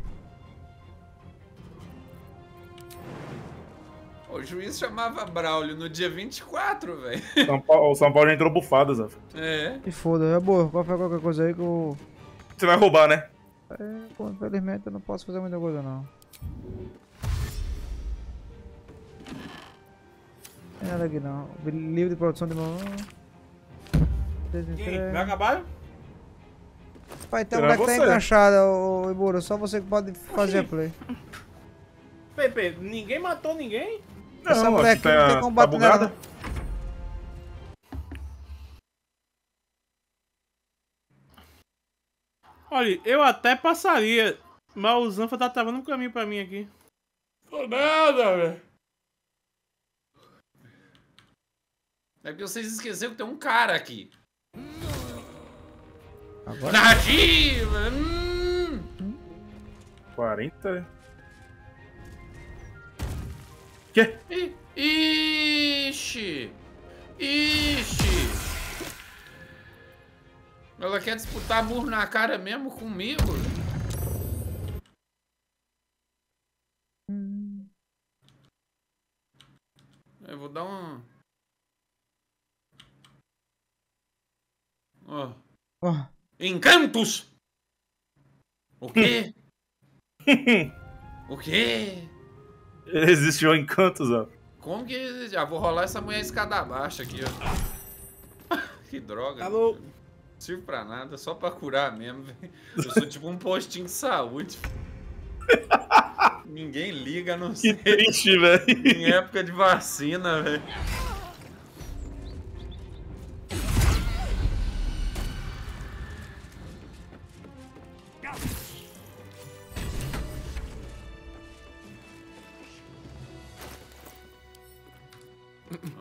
O juiz chamava Braulio no dia 24, velho. O São Paulo já entrou bufado, Zan. É. Se foda, é boa. Qual foi qualquer coisa aí que eu. Você vai roubar, né? É, pô, infelizmente eu não posso fazer muita coisa não. Tem nada aqui não. Livro de produção de mão. E vai acabar? Pai, tem um moleque que tá enganchado, ô Ibura. Só você que pode fazer a play. Pepe, ninguém matou ninguém? Essa Não, mulher acho que aqui não tá- tem combate tá nela. Olha, eu até passaria, mas o Zanfa tá travando um caminho pra mim aqui. Tô nada, velho. É porque vocês esqueceram que tem um cara aqui. Agora? Narrativa! Hum. 40. Quê? I- Ixi! Ixi! Ela quer disputar murro na cara mesmo comigo? Eu vou dar um. Ó. Ó, Encantos! O quê? o quê? Existiu encanto, Zan. Como que. Já vou rolar essa mulher escada abaixo aqui, ó. que droga. Alô? Não serve pra nada, só pra curar mesmo, velho. Eu sou tipo um postinho de saúde. Ninguém liga, não Que sei. triste, velho. Em época de vacina, velho.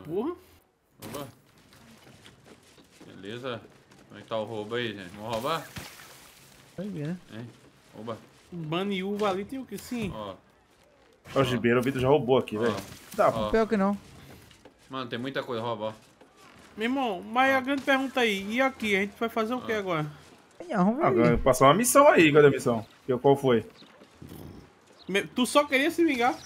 Porra. Oba. Beleza. Como é que tá o roubo aí, gente? Vamos roubar? vai ver, né? Hein? Oba. Baniúva ali tem o que? Sim. Ó. Ó, o Gibeiro, o Vitor já roubou aqui, velho. Tá, Ó. Pior que não. Mano, tem muita coisa, rouba, ó. Meu irmão, mas a grande pergunta aí, e aqui? A gente vai fazer o que agora? Agora passou uma missão aí. Cadê a missão? Que- Qual foi? Me- Tu só queria se vingar?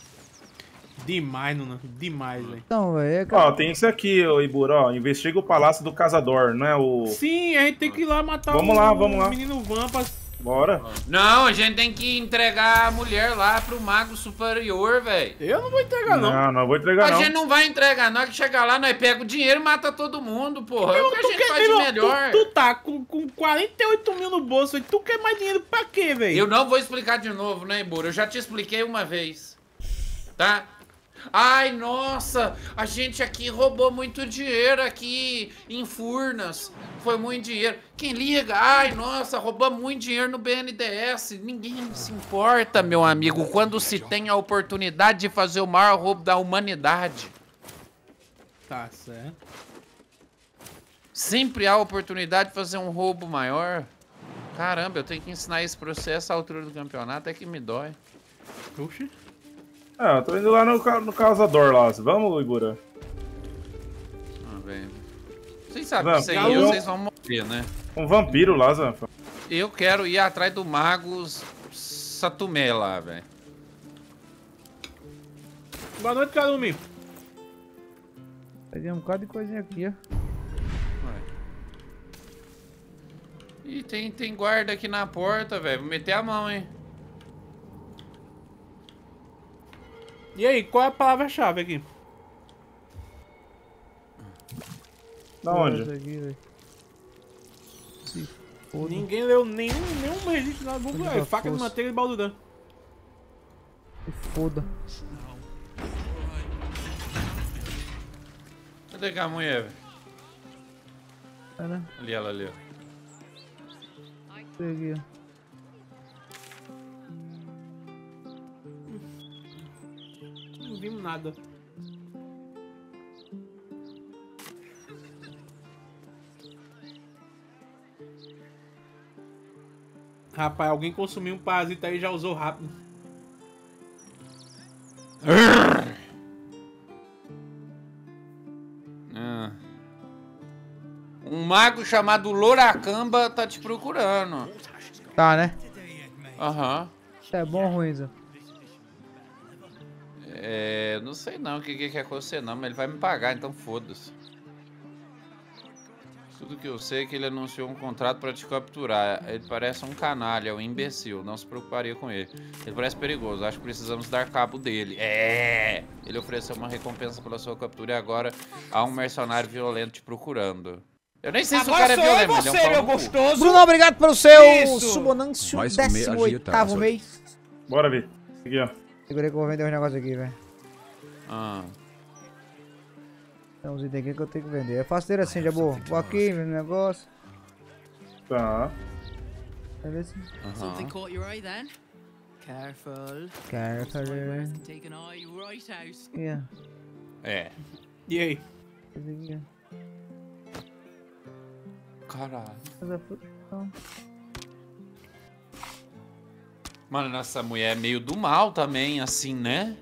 Demais, Nuna. Demais, velho. Então, velho. É que... Ó, tem isso aqui, ô Ibura, ó. Investiga o Palácio do Caçador, não é o... Sim, a gente tem que ir lá matar Vamos o, lá, vamos lá. menino Vampas. Bora. Não, a gente tem que entregar a mulher lá pro mago superior, velho. Eu não vou entregar, não. Não, não vou entregar, A não. gente não vai entregar, nós que chegar lá, nós pega o dinheiro e mata todo mundo, porra. É o que a Tu gente quer- faz irmão, melhor. Tu, tu tá com, com 48 mil no bolso, velho. Tu quer mais dinheiro pra quê, velho? Eu não vou explicar de novo, né, Ibura? Eu já te expliquei uma vez. Tá? Ai, nossa, a gente aqui roubou muito dinheiro aqui em Furnas. Foi muito dinheiro. Quem liga? Ai, nossa, roubamos muito dinheiro no BNDS. Ninguém se importa, meu amigo, quando se tem a oportunidade de fazer o maior roubo da humanidade. Tá certo. Sempre há oportunidade de fazer um roubo maior. Caramba, eu tenho que ensinar isso pra você essa altura do campeonato, é que me dói. Oxi. Ah, eu tô indo lá no, no Caçador lá. Vamos, Ibura? Ah, velho. Vocês sabem Vamos. que isso aí, Galo. vocês vão morrer, né? Um vampiro lá, Zanfa. Eu quero ir atrás do Magos Satumé lá, velho. Boa noite, Calumi. Peguei um bocado de coisinha aqui, ó. Ih, tem, tem guarda aqui na porta, velho. Vou meter a mão, hein? E aí, qual é a palavra-chave aqui? Da onde? Aqui. Ninguém leu nenhum, nenhum registro lá do Google. É, faca de manteiga de Baldurã. Se foda. Cadê que a mulher, velho? É? Ali, ela ali, ó. Peguei, vimos nada. Rapaz, alguém consumiu um parasita aí e já usou rápido. Ah. Um mago chamado Loracamba tá te procurando. Tá, né? Aham. É bom ou ruim, Zé? É. Não sei não o que, que quer acontecer não, mas ele vai me pagar, então foda-se. Tudo que eu sei é que ele anunciou um contrato pra te capturar. Ele parece um canalha, um imbecil. Não se preocuparia com ele. Ele parece perigoso. Acho que precisamos dar cabo dele. É! Ele ofereceu uma recompensa pela sua captura e agora há um mercenário violento te procurando. Eu nem sei se o cara é violento, ele é um no cu. Bruno, obrigado pelo seu Isso. subonâncio Vai comer 18 agitar, mês. Bora ver. Aqui, ó. Segurei que eu vou vender uns negócios aqui, velho. Ah. Tem uns itens aqui que eu tenho que vender. É fácil ter assim, já vou. Vou aqui, vendo negócio. Tá. Beleza? Something Aham. caught your eye then? Careful. Fazer. Take an eye right out. Ó. É. E aí? Caralho. Mano, essa mulher é meio do mal também, assim, né?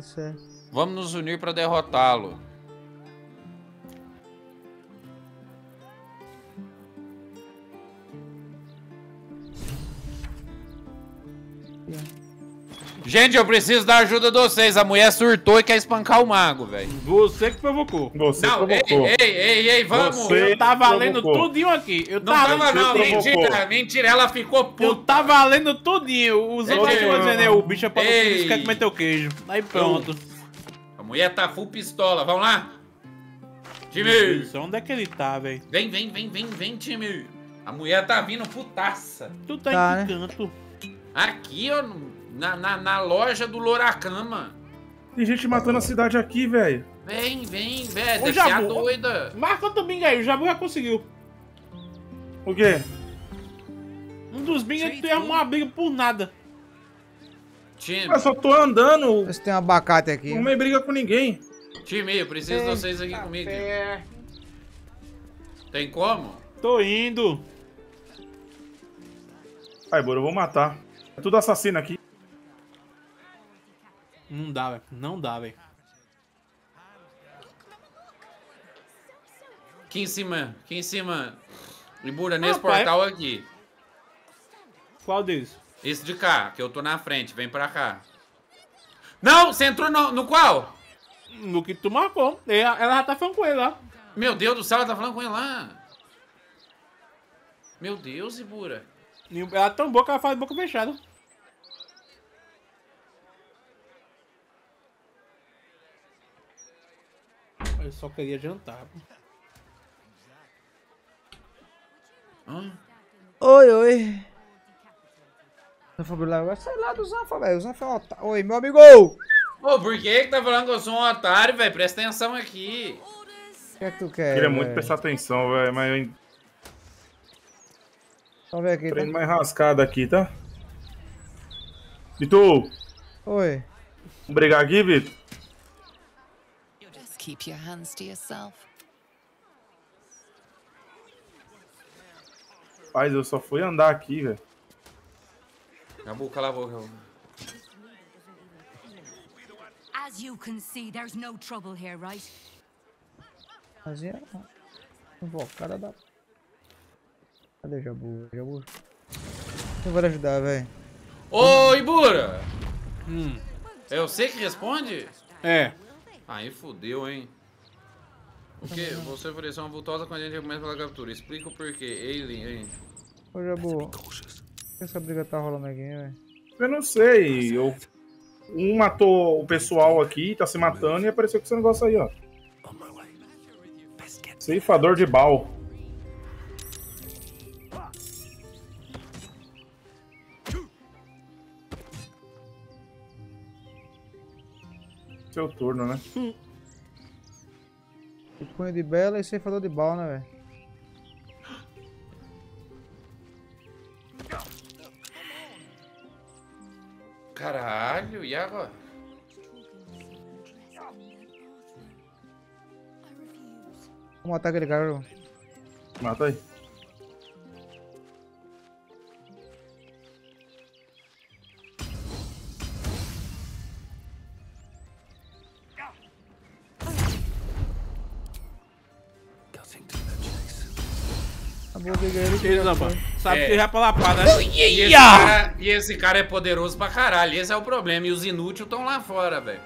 Céu. Vamos nos unir pra derrotá-lo. Gente, eu preciso da ajuda de vocês. A mulher surtou e quer espancar o mago, velho. Você que provocou. Você Não, ei, provocou. ei, ei, ei, vamos. Você- Eu tava lendo provocou. tudinho aqui. Eu Não tava, tava não, provocou. mentira, mentira. Ela ficou eu puta. tava lendo tudinho. Os outros Ei, dizendo, "É, o bicho é pra ei. você, quer comer teu queijo. Aí pronto. A mulher tá full pistola, vamos lá? Time! Isso, onde é que ele tá, velho? Vem, vem, vem, vem, vem, time! A mulher tá vindo putaça. Tu tá, Tá, em que né? canto? Aqui, ó, no- na, na, na loja do Loracama. Tem gente matando a cidade aqui, velho. Vem, vem, velho, deve ser a doida. Marca outro bingo aí, o Jabu já conseguiu. O quê? Um dos bingos ele tem uma briga por nada. Time, Eu só tô andando. Se tem um abacate aqui. Não me briga com ninguém. time, eu preciso de vocês aqui comigo. Tem como? Tô indo. Ai, bora, eu vou matar. É tudo assassino aqui. Não dá, velho. Não dá, velho. Aqui em cima, aqui em cima. Libura, nesse Rapaz. portal aqui. Qual deles? Esse de cá, que eu tô na frente, vem pra cá. Não, você entrou no, no qual? No que tu marcou. Ela, ela já tá falando com ele lá. Meu Deus do céu, ela tá falando com ele lá. Meu Deus, Ibura. Ela tombou que ela faz boca fechada. Eu só queria jantar. Hã? Oi, oi. Sai lá do Zanfa, velho. O Zanfa é um otário. Oi, meu amigo! O Ô, por que que tá falando que eu sou um otário, velho? Presta atenção aqui. que é que tu quer? Queria muito prestar atenção, velho. Mas eu Só ver aqui, treino tá? mais rascada aqui, tá? Vitor, Oi. vamos brigar aqui, Vitor? Keep your hands to yourself. Rapaz, eu só fui andar aqui, velho. Acabou, cala a boca. As you can see, there's no trouble here, right? Fazia. Invocada da. Cadê o Jabu? Jabu. Não vai ajudar, velho. Ô, Ibura! Hum. É você que responde? É. Aí fudeu, hein? O que? Você ofereceu uma vultosa quando a gente começa pela captura. Explica o porquê. Alien, hein? Ô, Jabu. Por que essa briga tá rolando aqui, velho? Eu não sei. Eu... Um matou o pessoal aqui, tá se matando, e apareceu com esse negócio aí, ó. Ceifador de bal. Seu turno, né? O cunho de Bela e ceifador de bal, né, velho? Caralho, e agora? Vamos matar aquele cara. Mata aí. Não. Sabe É. que já pra lapada, né? E esse, cara, e esse cara é poderoso pra caralho, esse é o problema. E os inúteis estão lá fora, velho.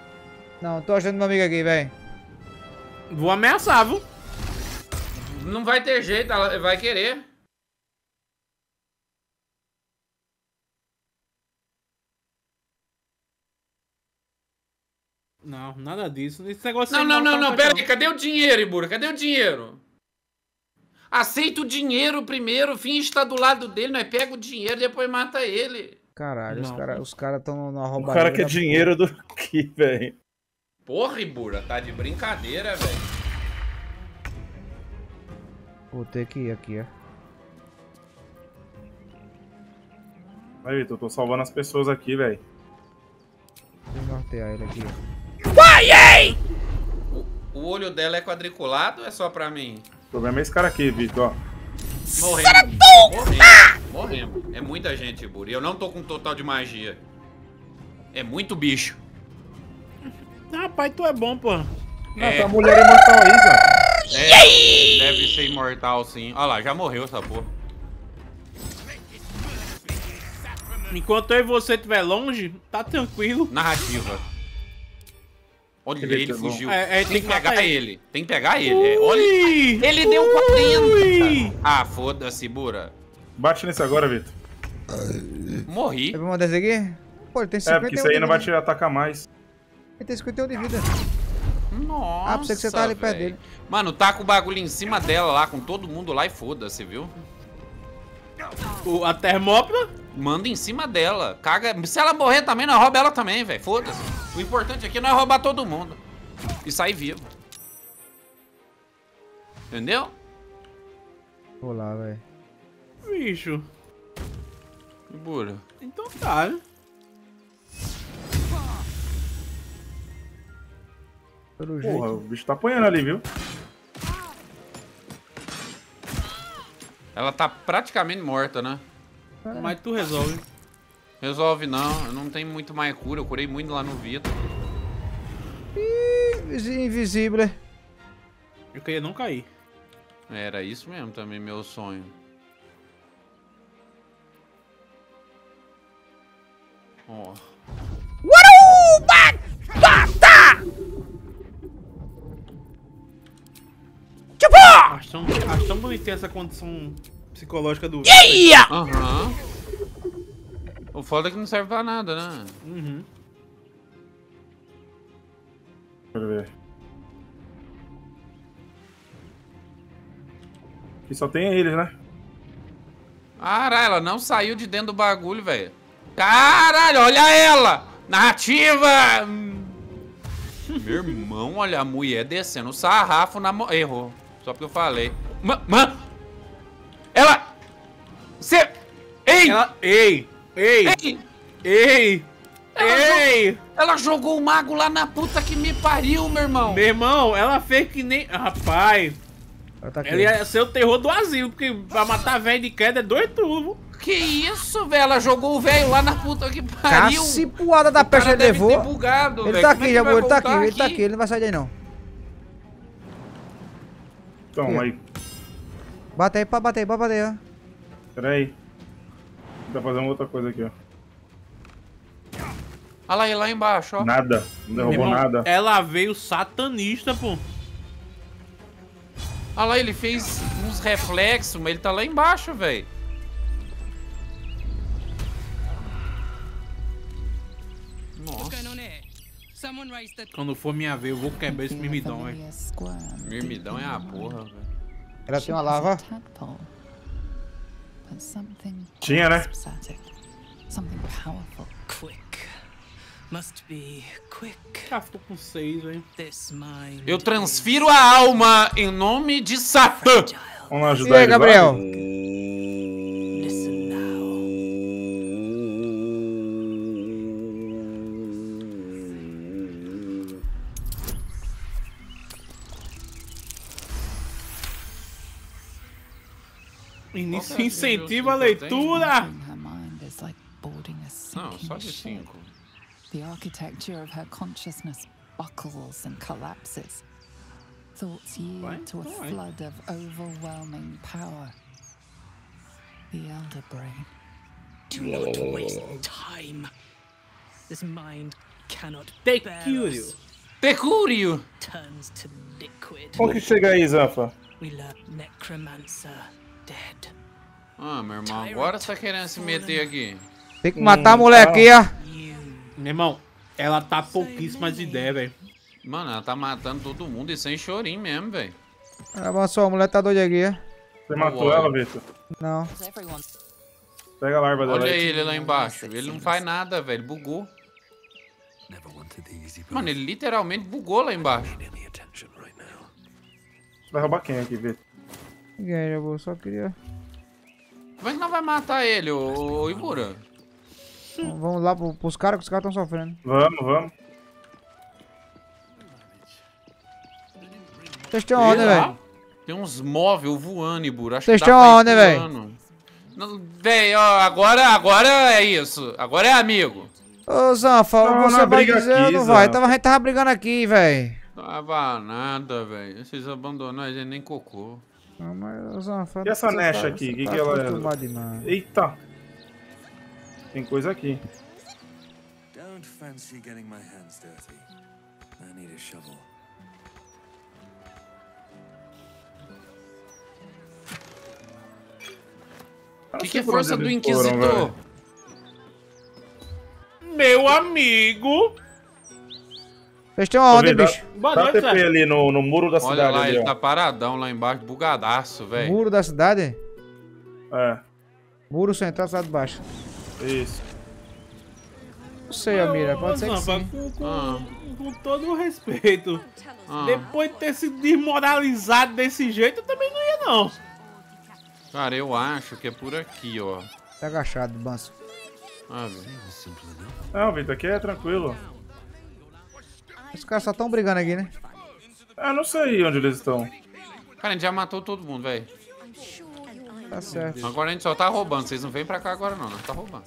Não, tô achando meu amigo aqui, velho. Vou ameaçar, viu? Não vai ter jeito, ela vai querer. Não, nada disso. Esse negócio Não, não, mal não, tá não, pera aí, cadê o dinheiro, Ibura? Cadê o dinheiro? Aceita o dinheiro primeiro, finge estar do lado dele, nós pega o dinheiro e depois mata ele. Caralho, os Não. caras os cara tão na O roubada. cara quer dinheiro do que, velho? Porra, Ibura, tá de brincadeira, velho. Vou ter que ir aqui, ó. Aí, Vitor, eu tô salvando as pessoas aqui, velho. Vou nortear ele aqui. O olho dela é quadriculado ou é só pra mim? O problema é esse cara aqui, Vitor, ó. Morremos. Morremos. Morremos. É muita gente, Ibura. E eu não tô com total de magia. É muito bicho. Rapaz, tu é bom, pô. É, Essa mulher é imortal aí, cara. é, deve ser imortal, sim. Olha lá, já morreu essa porra. Enquanto eu e você estiver longe, tá tranquilo. Narrativa. Olha, Ele ele, é bom. fugiu. É, é, tem, que pegar matar ele. Tem que pegar ele. é. Olha, Ui! ele deu 40. Ui! Ah, foda-se, Bura. Bate nesse agora, Vitor. Morri. Eu vou mandar esse aqui? Pô, ele tem É, 51 porque isso aí não vai te atacar mais. Ele tem 51 de vida. Nossa. Ah, pensei que você tava ali perto dele. Mano, tá com o bagulho em cima dela lá, com todo mundo lá e foda-se, viu? O- a termópila? Manda em cima dela. Caga. Se ela morrer também, nós rouba ela também, velho. Foda-se. O importante aqui não é roubar todo mundo. E sair vivo. Entendeu? Vou lá, velho. Bicho. Bura. Então tá, né? Pelo Porra, jeito. o bicho tá apanhando ali, viu? Ela tá praticamente morta, né? Mas tu resolve. Resolve não, eu não tenho muito mais cura, eu curei muito lá no Vitor. Invisível. Eu queria não cair. Era isso mesmo também, meu sonho. Ó. Acho tão, acho tão bonitinha essa condição psicológica do. Aham. O foda é que não serve pra nada, né? Uhum. Deixa eu ver. Aqui só tem eles, né? Caralho, ela não saiu de dentro do bagulho, velho. Caralho, olha ela! Narrativa! Meu irmão, olha a mulher descendo o sarrafo na... Mo... Errou. Só porque eu falei. Ma- Mano! Ela... Cê... Ei! Ela. Ei! Ei! Ei! Ei! Ela Ei! Ela jogou o mago lá na puta que me pariu, meu irmão. Meu irmão, ela fez que nem. Rapaz, Ela tá aqui. ela ia ser o terror do asilo, porque pra matar velho de queda é dois tudo. Que isso, velho? Ela jogou o velho lá na puta que pariu. Cacipuada da peste ele levou. bugado, Ele velho. tá Como é aqui, que vai Jabu, ele tá aqui, voltar ele tá aqui, ele não vai sair daí não. Então, aí. Bate aí, pra bater aí, pra bater aí, ó. Pera aí. Tá fazendo outra coisa aqui, ó. Olha lá ele lá embaixo, ó. Nada. Não derrubou irmão, nada. Ela veio satanista, pô. Olha lá, ele fez uns reflexos, mas ele tá lá embaixo, velho. Quando for minha vez, eu vou quebrar esse mimidão, velho. mirmidão é a porra, velho. Ela tem uma lava. But something Tinha, né? static. Something powerful. Quick. Must be quick. Ah, ficou com seis, mind. Eu transfiro a alma em nome de Satã. Vamos lá E ajudar aí, eles lá? Gabriel? Início incentiva a leitura. Não, só de ship. 5. The architecture of her consciousness buckles and collapses. Thoughts yield to a flood of overwhelming power. The elder brain. Do not waste time. This mind cannot us. Pecúrio! Turns to liquid. Como que chega aí, Zanfa? We learn necromancer. Ah, meu irmão, agora você tá querendo se meter aqui. Tem que matar a mulher aqui, ó. Meu irmão, ela tá pouquíssimas ideias, velho. Mano, ela tá matando todo mundo e sem chorinho mesmo, velho. Avançou, a mulher tá doida aqui, ó. Você matou Boa. ela, Vitor? Não. Pega a larva dela Olha ele lá embaixo. Ele não faz nada, velho. Bugou. Mano, ele literalmente bugou lá embaixo. Vai roubar quem aqui, Vitor? Ninguém, já vou, só queria. Como é que nós vai matar ele, ô, ô Ibura? Vamos lá pro, pros caras que os caras estão sofrendo. Vamos, vamos. Vocês onde, Sei lá. velho? Tem uns móveis voando, Ibura. Vocês onde, véi? pulando. Não, Véi, ó, agora, agora é isso. Agora é amigo. Ô, Zanfa, Tava você na vai briga dizer aqui, ou não vai? Tava, a gente tava brigando aqui, velho. Tava nada, velho. Vocês abandonaram, a gente nem cocô. Não, mas. E essa você Nesh tá- aqui? você Que tá que ela é? demais. Eita! Tem coisa aqui. Don't fancy getting my hands dirty. I need a shovel. O que, que é força do foram, Inquisitor? velho. Meu amigo. Onde, Vi, dá- bicho? Boa Dá noite, TP ali no, no muro da Olha cidade lá, ali, ele ó. tá paradão lá embaixo, bugadaço, velho. Muro da cidade? É, Muro central, cidade baixa. isso. Não sei, Amira, pode ser que sim. com, com- Ah. com todo o respeito. Ah, Depois de ter sido desmoralizado desse jeito, eu também não ia, não. cara, eu acho que é por aqui, ó. Tá agachado, banço. Ah, velho. Não, Vitor, aqui é tranquilo. Os caras só tão brigando aqui, né? Ah, não sei onde eles estão. Cara, a gente já matou todo mundo, velho. Tá certo. Agora a gente só tá roubando. Vocês não vêm pra cá agora, não. Nós tá roubando.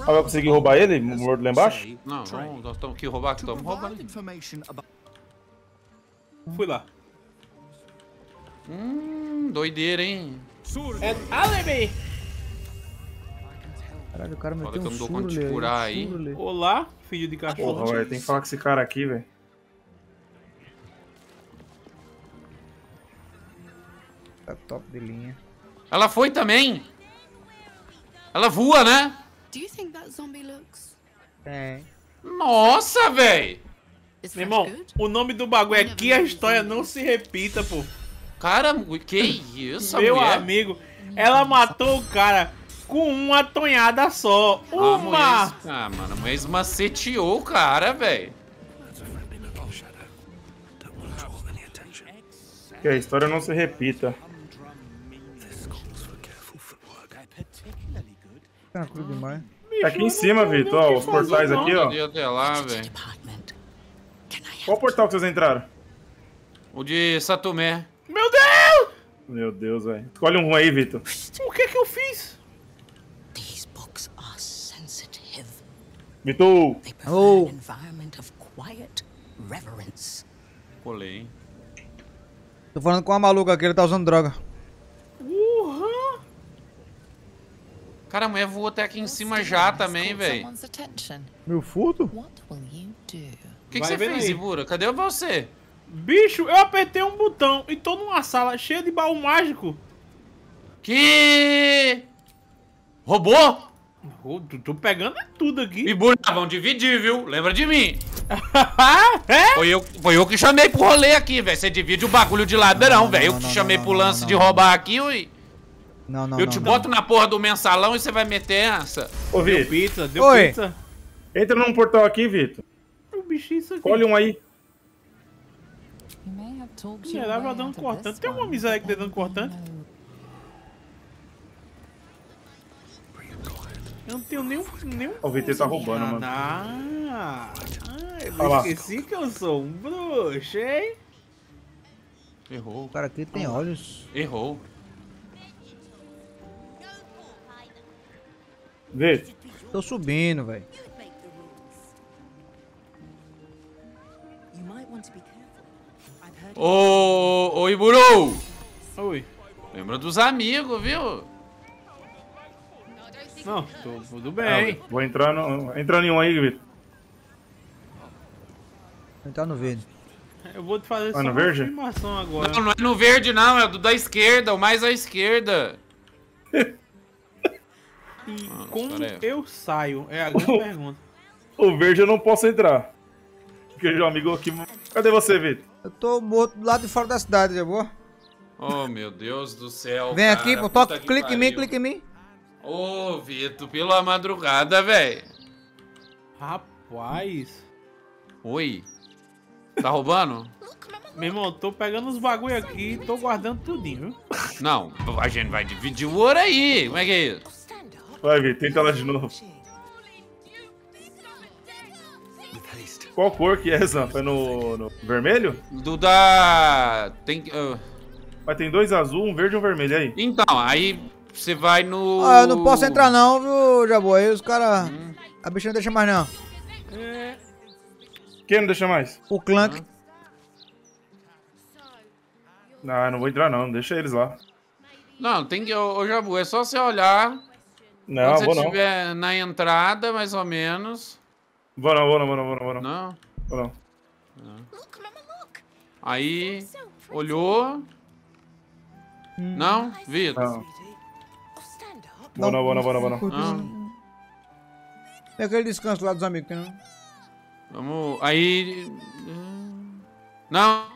Ah, vai conseguir roubar ele? Morto lá embaixo? Não, vamos, nós estamos aqui roubar, que estamos roubando. Fui lá. Hum, doideira, hein? É Alebe! Caralho, o cara Foda meteu que um eu não dou conta de surle aí. curar um aí. surle. Olá, filho de cachorro. Porra, velho, tem que falar com esse cara aqui, velho. Tá top de linha. Ela foi também. Ela voa, né? Do you think that zombie looks? Tem. Nossa, velho. Meu irmão, o nome do bagulho é que a história não se repita, pô. Cara, que isso, Meu mulher? amigo, ela matou o cara com uma tonhada só. A mulher, Uma! ah, mano, a mulher esmaceteou o cara, velho. Que a história não se repita. Footwork. Tranquilo demais. Tá aqui em cima, Vitor, ó, os portais aqui, ó. Até lá, velho. Qual portal que vocês entraram? O de Satumé. Meu Deus! Meu Deus, velho. Escolhe um aí, Vitor. O que que eu fiz? They prefer Oh. an environment of quiet reverence. Colei, hein? Tô falando com uma maluca aqui, ele tá usando droga. Uhum. Cara, a mulher voou até aqui em cima já também, velho. Meu furto? O que, que você fez, aí. Ibura? Cadê você? Bicho, eu apertei um botão e tô numa sala cheia de baú mágico. Que... Roubou? Ô, tô, tô pegando é tudo aqui. Ibura, vão dividir, viu? Lembra de mim. é? Foi eu, foi eu que chamei pro rolê aqui, velho. Você divide o bagulho de ladrão, não, velho. Eu não, que não, chamei não, pro lance não, de roubar aqui, ui. Não, não, Eu não. te não. boto na porra do mensalão e você vai meter essa. Ô, Deu Vitor, pizza, deu Oi. pizza. entra num portal aqui, Vitor. O bichinho isso aqui. Escolhe um aí. Way dando out of cortante. Tem uma miséria que tá dando cortante? Eu não tenho nenhum. nenhum o VT tá roubando, ah, mano. Ah, ah, eu Olha lá. esqueci que eu sou um bruxo, hein? Errou. O cara aqui tem olhos. Errou. Vê. Tô subindo, velho. Ô, ô Iburu! Oi. Lembra dos amigos, viu? Não, tô, tudo Ah, bem. vou entrar no. Entra em um aí, Vitor. Entrar no verde. Eu vou te fazer Vai só uma verde? afirmação agora. Não, não é no verde, não, é do da esquerda, o mais à esquerda. E Ah, como eu saio? É a grande pergunta. O verde eu não posso entrar. Porque o amigo aqui. Cadê você, Vitor? Eu tô morto do lado de fora da cidade, já vou. Oh, meu Deus do céu. Vem cara, aqui, pô, toca, que clica em mim, clica em mim. Ô, Vitor, pela madrugada, velho. Rapaz. Oi. Tá roubando? Meu irmão, tô pegando os bagulho aqui e tô guardando tudinho, viu? Não, a gente vai dividir o ouro aí. Como é que é isso? Vai, Vitor, tenta lá de novo. Qual cor que é, Zampa? É no, no vermelho? Do da. Tem. ah, Mas tem dois azul, um verde e um vermelho aí. Então, aí você vai no. Ah, eu não posso entrar não, viu, Jabu? Aí os caras... A bicha não deixa mais não. É. Quem não deixa mais? O Clank. Não, eu não vou entrar não, deixa eles lá. Não, tem que. Ô, ô, Jabu, é só você olhar. Não, Quando você vou não. estiver na entrada, mais ou menos. Vou não, vou não, vou não, vou não, vou não. Não? Vou não. Aí. Olhou. Não? Vitor? Vou não, vou não, vou não, vou não. É aquele descanso lá dos amigos, tem não? Vamos. Aí. hum, Não.